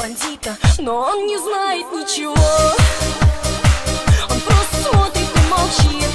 бандита Но он не знает ничего. Он просто смотрит и молчит.